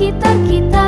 sekitar kita.